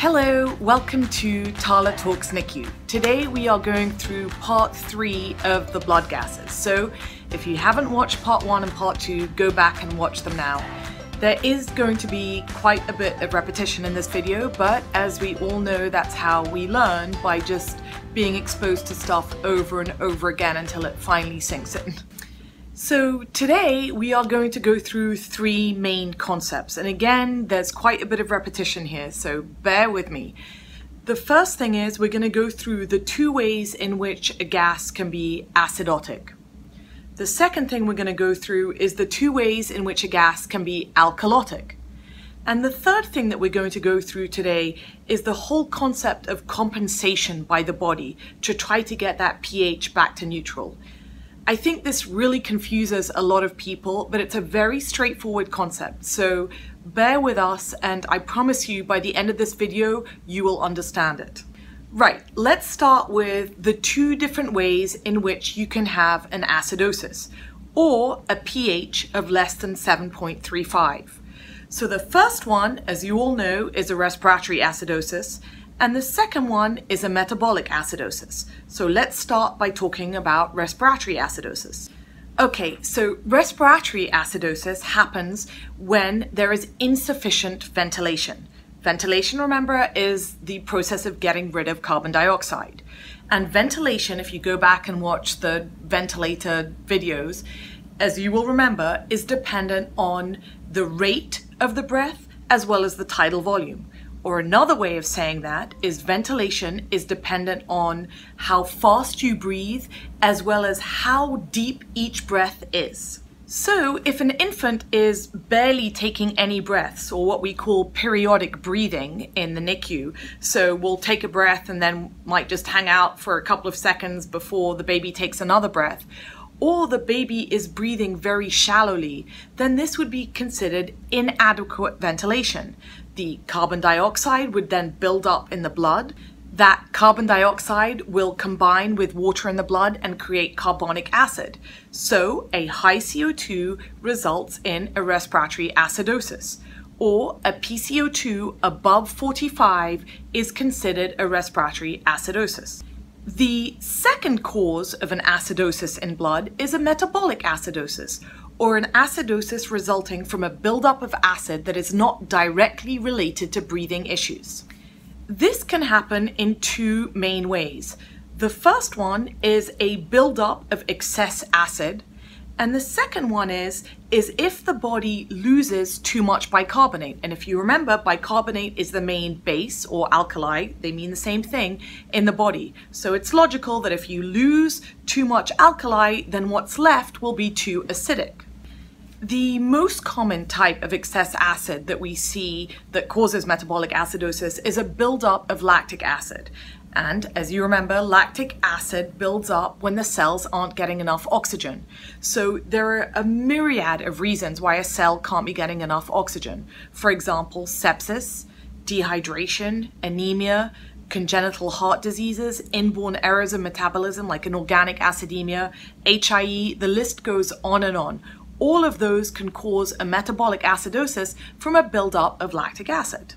Hello, welcome to Tala Talks NICU. Today we are going through part three of the blood gases. So if you haven't watched part one and part two, go back and watch them now. There is going to be quite a bit of repetition in this video, but as we all know, that's how we learn by just being exposed to stuff over and over again until it finally sinks in. So today we are going to go through three main concepts. And again, there's quite a bit of repetition here, so bear with me. The first thing is we're going to go through the two ways in which a gas can be acidotic. The second thing we're going to go through is the two ways in which a gas can be alkalotic. And the third thing that we're going to go through today is the whole concept of compensation by the body to try to get that pH back to neutral. I think this really confuses a lot of people, but it's a very straightforward concept. So bear with us, and I promise you by the end of this video, you will understand it. Right, let's start with the two different ways in which you can have an acidosis, or a pH of less than 7.35. So the first one, as you all know, is a respiratory acidosis, and the second one is a metabolic acidosis. So let's start by talking about respiratory acidosis. Okay, so respiratory acidosis happens when there is insufficient ventilation. Ventilation, remember, is the process of getting rid of carbon dioxide. And ventilation, if you go back and watch the ventilator videos, as you will remember, is dependent on the rate of the breath as well as the tidal volume. Or another way of saying that is ventilation is dependent on how fast you breathe as well as how deep each breath is. So, if an infant is barely taking any breaths, or what we call periodic breathing in the NICU, so we'll take a breath and then might just hang out for a couple of seconds before the baby takes another breath, or the baby is breathing very shallowly, then this would be considered inadequate ventilation the carbon dioxide would then build up in the blood. That carbon dioxide will combine with water in the blood and create carbonic acid. So, a high CO2 results in a respiratory acidosis, or a PCO2 above 45 is considered a respiratory acidosis. The second cause of an acidosis in blood is a metabolic acidosis, or an acidosis resulting from a buildup of acid that is not directly related to breathing issues. This can happen in two main ways. The first one is a buildup of excess acid, and the second one is is if the body loses too much bicarbonate. And if you remember, bicarbonate is the main base or alkali, they mean the same thing in the body. So it's logical that if you lose too much alkali, then what's left will be too acidic. The most common type of excess acid that we see that causes metabolic acidosis is a buildup of lactic acid. And as you remember, lactic acid builds up when the cells aren't getting enough oxygen. So there are a myriad of reasons why a cell can't be getting enough oxygen. For example, sepsis, dehydration, anemia, congenital heart diseases, inborn errors of metabolism like an organic acidemia, HIE, the list goes on and on all of those can cause a metabolic acidosis from a buildup of lactic acid.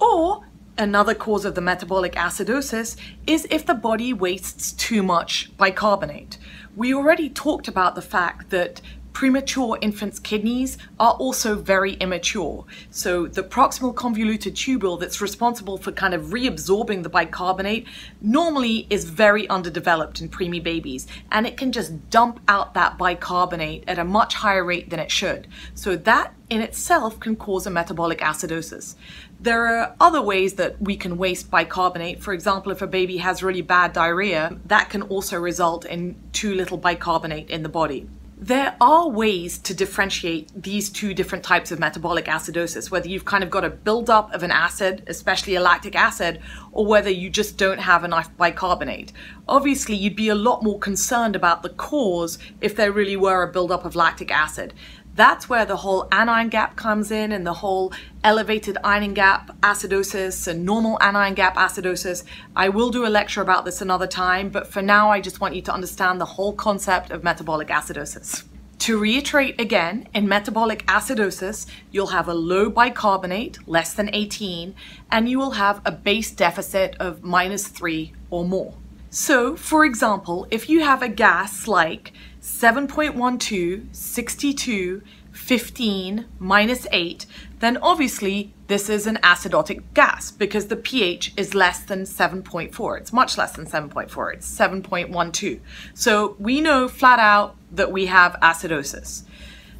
Or another cause of the metabolic acidosis is if the body wastes too much bicarbonate. We already talked about the fact that premature infants' kidneys are also very immature. So the proximal convoluted tubule that's responsible for kind of reabsorbing the bicarbonate normally is very underdeveloped in preemie babies and it can just dump out that bicarbonate at a much higher rate than it should. So that in itself can cause a metabolic acidosis. There are other ways that we can waste bicarbonate. For example, if a baby has really bad diarrhea, that can also result in too little bicarbonate in the body. There are ways to differentiate these two different types of metabolic acidosis, whether you've kind of got a buildup of an acid, especially a lactic acid, or whether you just don't have enough bicarbonate. Obviously, you'd be a lot more concerned about the cause if there really were a buildup of lactic acid. That's where the whole anion gap comes in and the whole elevated anion gap acidosis and normal anion gap acidosis. I will do a lecture about this another time, but for now I just want you to understand the whole concept of metabolic acidosis. To reiterate again, in metabolic acidosis, you'll have a low bicarbonate, less than 18, and you will have a base deficit of minus 3 or more. So, for example, if you have a gas like 7.12, 62, 15, minus 8, then obviously this is an acidotic gas because the pH is less than 7.4. It's much less than 7.4. It's 7.12. So we know flat out that we have acidosis.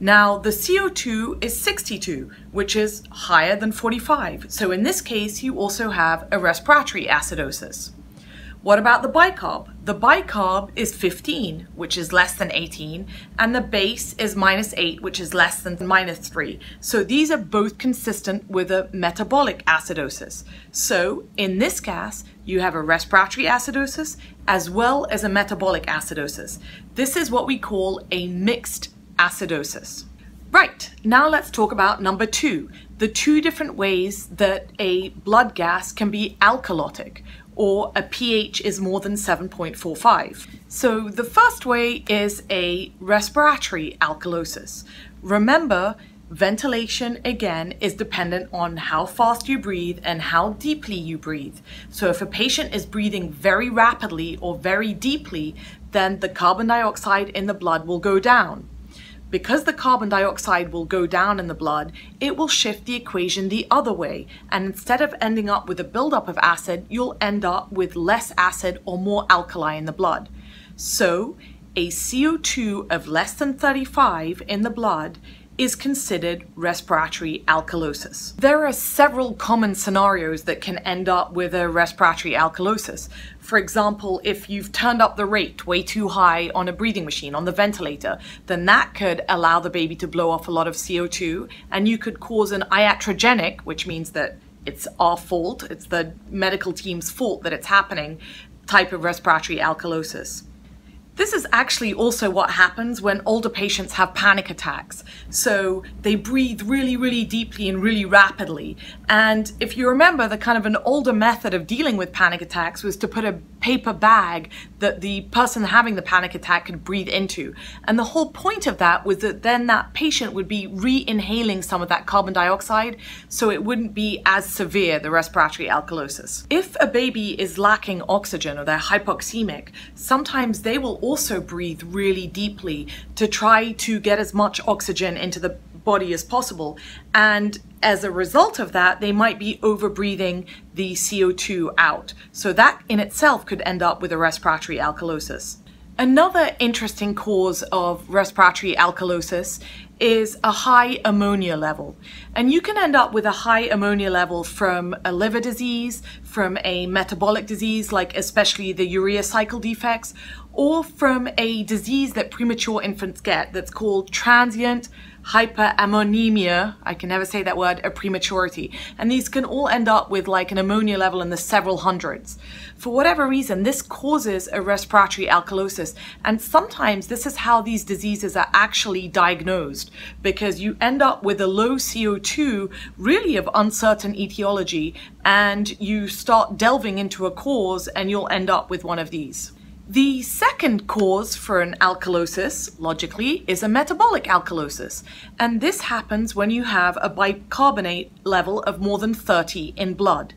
Now the CO2 is 62, which is higher than 45. So in this case, you also have a respiratory acidosis. What about the bicarb? The bicarb is 15, which is less than 18, and the base is minus 8, which is less than minus 3. So these are both consistent with a metabolic acidosis. So in this gas, you have a respiratory acidosis as well as a metabolic acidosis. This is what we call a mixed acidosis. Right, now let's talk about number two, the two different ways that a blood gas can be alkalotic or a pH is more than 7.45. So the first way is a respiratory alkalosis. Remember, ventilation again is dependent on how fast you breathe and how deeply you breathe. So if a patient is breathing very rapidly or very deeply, then the carbon dioxide in the blood will go down. Because the carbon dioxide will go down in the blood, it will shift the equation the other way. And instead of ending up with a buildup of acid, you'll end up with less acid or more alkali in the blood. So a CO2 of less than 35 in the blood is considered respiratory alkalosis. There are several common scenarios that can end up with a respiratory alkalosis. For example, if you've turned up the rate way too high on a breathing machine, on the ventilator, then that could allow the baby to blow off a lot of CO2 and you could cause an iatrogenic, which means that it's our fault, it's the medical team's fault that it's happening, type of respiratory alkalosis. This is actually also what happens when older patients have panic attacks. So they breathe really, really deeply and really rapidly. And if you remember, the kind of an older method of dealing with panic attacks was to put a paper bag that the person having the panic attack could breathe into. And the whole point of that was that then that patient would be re-inhaling some of that carbon dioxide so it wouldn't be as severe, the respiratory alkalosis. If a baby is lacking oxygen or they're hypoxemic, sometimes they will also breathe really deeply to try to get as much oxygen into the body as possible. And as a result of that, they might be over breathing the CO2 out. So that in itself could end up with a respiratory alkalosis. Another interesting cause of respiratory alkalosis is a high ammonia level. And you can end up with a high ammonia level from a liver disease, from a metabolic disease, like especially the urea cycle defects, or from a disease that premature infants get that's called transient hyperammonemia, I can never say that word, a prematurity. And these can all end up with like an ammonia level in the several hundreds. For whatever reason, this causes a respiratory alkalosis. And sometimes this is how these diseases are actually diagnosed because you end up with a low CO2, really of uncertain etiology, and you start delving into a cause and you'll end up with one of these. The second cause for an alkalosis, logically, is a metabolic alkalosis. And this happens when you have a bicarbonate level of more than 30 in blood.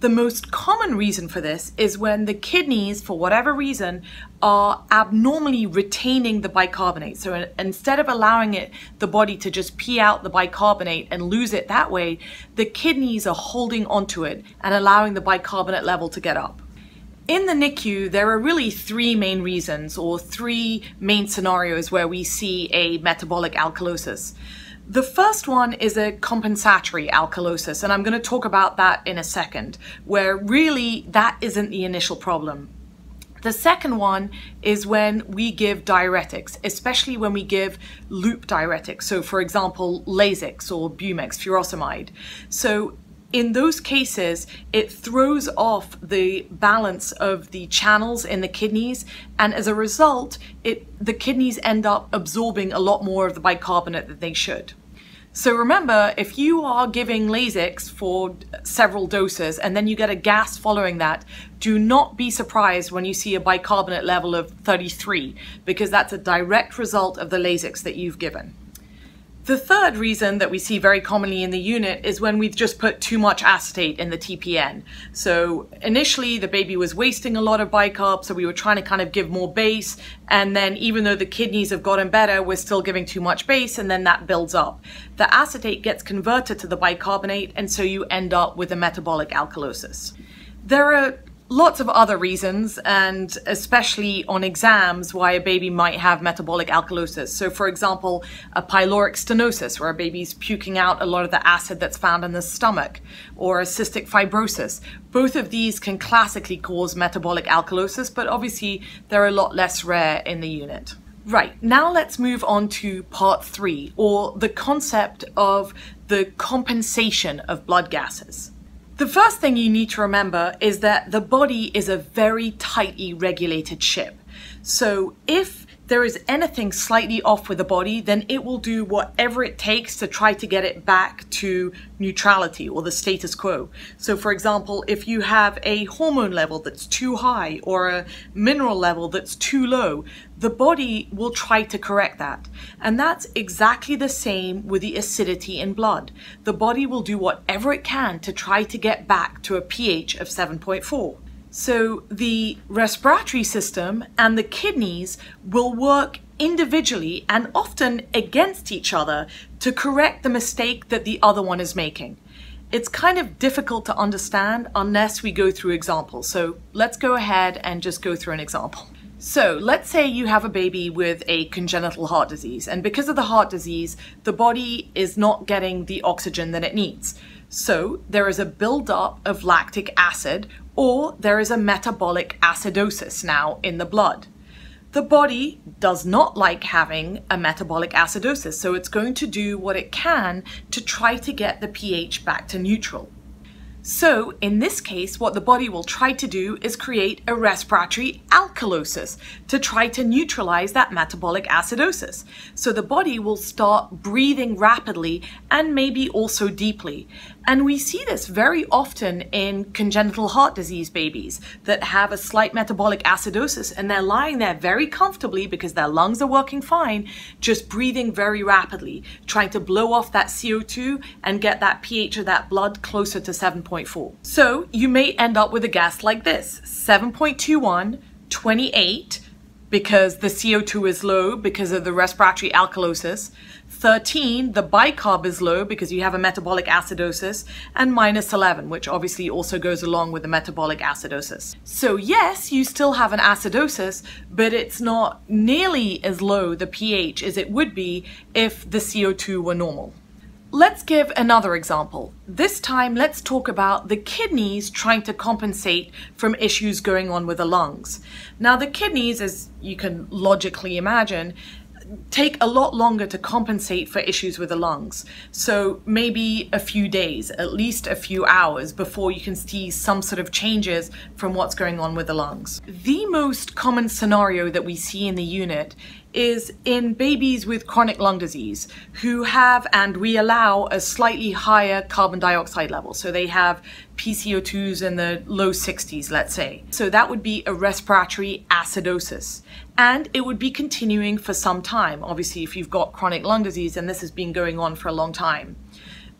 The most common reason for this is when the kidneys, for whatever reason, are abnormally retaining the bicarbonate. So instead of allowing it, the body to just pee out the bicarbonate and lose it that way, the kidneys are holding onto it and allowing the bicarbonate level to get up. In the NICU, there are really three main reasons or three main scenarios where we see a metabolic alkalosis. The first one is a compensatory alkalosis, and I'm going to talk about that in a second, where really that isn't the initial problem. The second one is when we give diuretics, especially when we give loop diuretics. So for example, Lasix or Bumex, furosemide. So in those cases, it throws off the balance of the channels in the kidneys, and as a result, it, the kidneys end up absorbing a lot more of the bicarbonate that they should. So remember, if you are giving Lasix for several doses and then you get a gas following that, do not be surprised when you see a bicarbonate level of 33 because that's a direct result of the Lasix that you've given. The third reason that we see very commonly in the unit is when we've just put too much acetate in the TPN. So initially the baby was wasting a lot of bicarb, so we were trying to kind of give more base, and then even though the kidneys have gotten better, we're still giving too much base, and then that builds up. The acetate gets converted to the bicarbonate, and so you end up with a metabolic alkalosis. There are lots of other reasons, and especially on exams, why a baby might have metabolic alkalosis. So, for example, a pyloric stenosis, where a baby's puking out a lot of the acid that's found in the stomach, or a cystic fibrosis. Both of these can classically cause metabolic alkalosis, but obviously they're a lot less rare in the unit. Right, now let's move on to part three, or the concept of the compensation of blood gases. The first thing you need to remember is that the body is a very tightly regulated ship. So if there is anything slightly off with the body, then it will do whatever it takes to try to get it back to neutrality or the status quo. So for example, if you have a hormone level that's too high or a mineral level that's too low, the body will try to correct that. And that's exactly the same with the acidity in blood. The body will do whatever it can to try to get back to a pH of 7.4. So the respiratory system and the kidneys will work individually and often against each other to correct the mistake that the other one is making. It's kind of difficult to understand unless we go through examples. So let's go ahead and just go through an example. So let's say you have a baby with a congenital heart disease, and because of the heart disease, the body is not getting the oxygen that it needs. So there is a buildup of lactic acid or there is a metabolic acidosis now in the blood. The body does not like having a metabolic acidosis, so it's going to do what it can to try to get the pH back to neutral. So in this case, what the body will try to do is create a respiratory alkalosis to try to neutralize that metabolic acidosis. So the body will start breathing rapidly and maybe also deeply. And we see this very often in congenital heart disease babies that have a slight metabolic acidosis and they're lying there very comfortably because their lungs are working fine, just breathing very rapidly, trying to blow off that CO2 and get that pH of that blood closer to 7.4. So you may end up with a gas like this, 7.21, 28, because the CO2 is low because of the respiratory alkalosis. 13, the bicarb is low because you have a metabolic acidosis, and minus 11, which obviously also goes along with the metabolic acidosis. So yes, you still have an acidosis, but it's not nearly as low the pH as it would be if the CO2 were normal. Let's give another example. This time, let's talk about the kidneys trying to compensate from issues going on with the lungs. Now, the kidneys, as you can logically imagine, take a lot longer to compensate for issues with the lungs. So maybe a few days, at least a few hours before you can see some sort of changes from what's going on with the lungs. The most common scenario that we see in the unit is in babies with chronic lung disease who have and we allow a slightly higher carbon dioxide level. So they have PCO2s in the low 60s, let's say. So that would be a respiratory acidosis. And it would be continuing for some time. Obviously, if you've got chronic lung disease and this has been going on for a long time.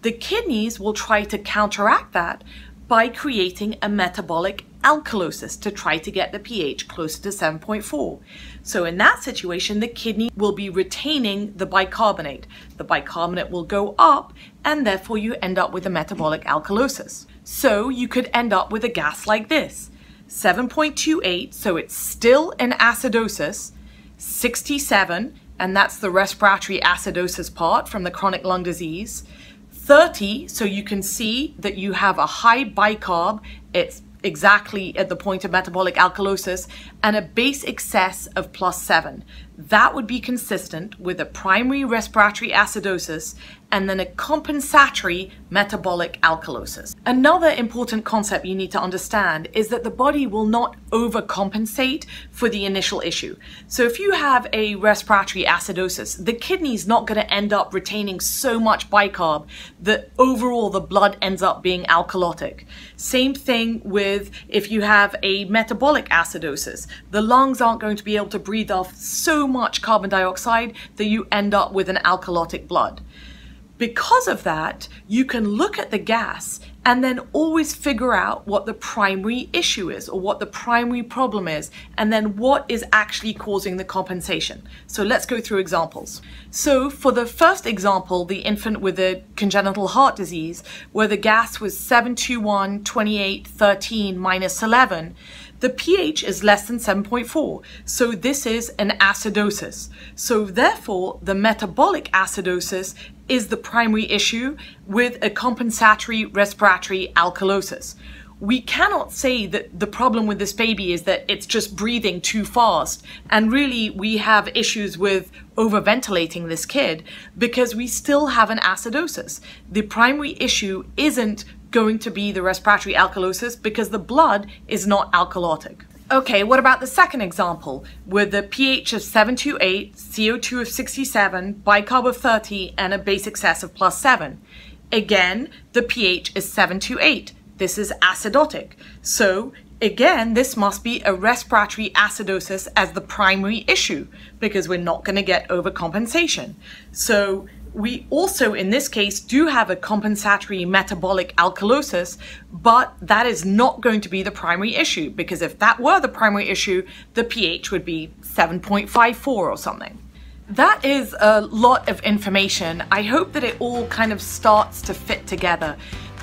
The kidneys will try to counteract that by creating a metabolic alkalosis to try to get the pH closer to 7.4. So in that situation, the kidney will be retaining the bicarbonate. The bicarbonate will go up and therefore you end up with a metabolic alkalosis. So you could end up with a gas like this. 7.28, so it's still an acidosis, 67, and that's the respiratory acidosis part from the chronic lung disease. 30, so you can see that you have a high bicarb, it's exactly at the point of metabolic alkalosis, and a base excess of plus 7. that would be consistent with a primary respiratory acidosis and then a compensatory metabolic alkalosis. Another important concept you need to understand is that the body will not overcompensate for the initial issue. So if you have a respiratory acidosis, the kidney's not going to end up retaining so much bicarb that overall the blood ends up being alkalotic. Same thing with if you have a metabolic acidosis. The lungs aren't going to be able to breathe off so much carbon dioxide that you end up with an alkalotic blood. Because of that, you can look at the gas and then always figure out what the primary issue is or what the primary problem is, and then what is actually causing the compensation. So let's go through examples. So for the first example, the infant with a congenital heart disease, where the gas was 721, 28, 13, minus 11, the pH is less than 7.4. So this is an acidosis. So therefore, the metabolic acidosis is the primary issue with a compensatory respiratory alkalosis. We cannot say that the problem with this baby is that it's just breathing too fast. And really, we have issues with overventilating this kid because we still have an acidosis. The primary issue isn't going to be the respiratory alkalosis because the blood is not alkalotic. Okay, what about the second example with the pH of 728, CO2 of 67, bicarb of 30, and a base excess of plus 7? Again, the pH is 728. This is acidotic. So again, this must be a respiratory acidosis as the primary issue because we're not going to get overcompensation. So we also, in this case, do have a compensatory metabolic alkalosis, but that is not going to be the primary issue because if that were the primary issue, the pH would be 7.54 or something. That is a lot of information. I hope that it all kind of starts to fit together.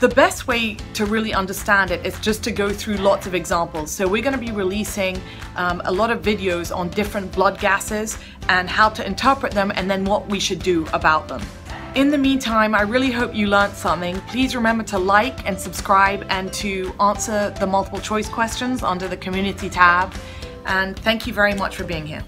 The best way to really understand it is just to go through lots of examples. So we're going to be releasing um, a lot of videos on different blood gases and how to interpret them and then what we should do about them. In the meantime, I really hope you learned something. Please remember to like and subscribe and to answer the multiple choice questions under the community tab. And thank you very much for being here.